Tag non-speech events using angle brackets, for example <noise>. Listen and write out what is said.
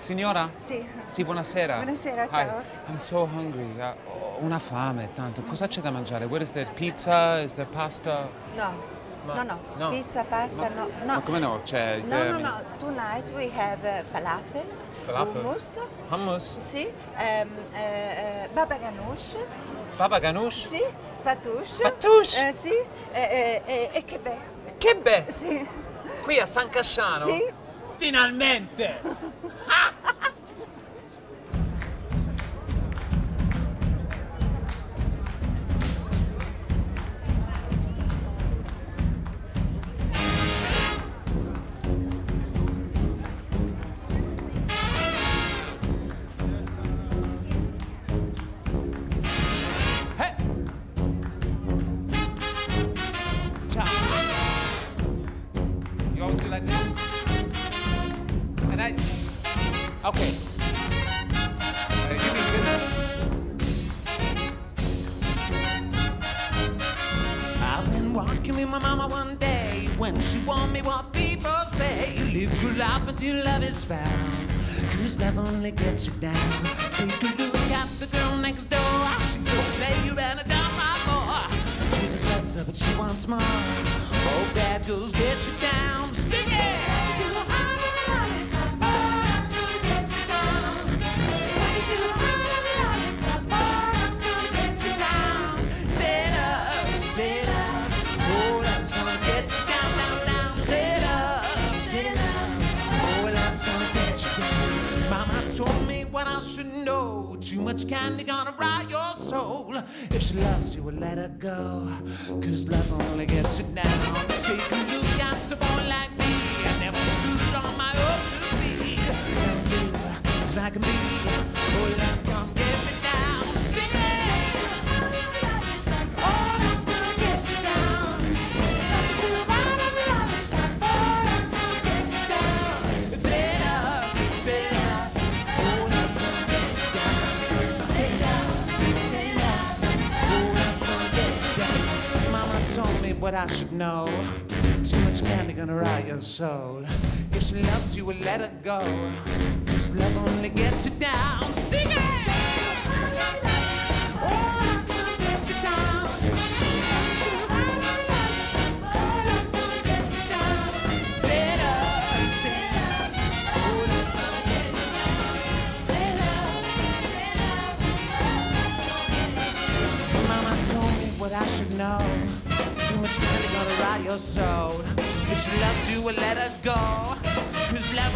Signora? Sì. Sì, buonasera. Buonasera, Hi. ciao. I'm so hungry. Uh, Ho una fame, tanto. Cosa c'è da mangiare? What is there? Pizza? Is there pasta? No, Ma- no, no, no. Pizza, pasta, Ma- no. Ma No, come no? C'è... no, no, ehm, no. Tonight we have uh, falafel, Falafel? hummus, Hummus? sì, ehm, eh, eh, baba ganoush, Baba ganoush? sì, fatouche. Fatouche? Eh, sì, eh, eh, e Che bello! sì, Qui a San Casciano? sì. Finalmente! <laughs> You always do like this? And I. Okay. You? I've been walking with my mama one day when she warned me what people say. Live your life until love is found. Cause love only gets you down. Take a look at the girl next door. She's a player and a dumb wants more. Oh, bad girls get you down. Sing it! Sit up, sit up. Love's gonna get you down, down, down. Sit up, sit up. Love's gonna get you down. Mama told me what I should. Too much candy gonna rot your soul. If she loves you, well, let her go. Cause love only gets you down. Take a look at the boy like me. I never stood on my own two feet. Never knew as I can be. What I should know. Too much candy gonna rot your soul. If she loves you, let her go. Cause love only gets you down. Sing it! What I should know. Too much candy gonna rot your soul. If she loves you, well, let her go. Cause love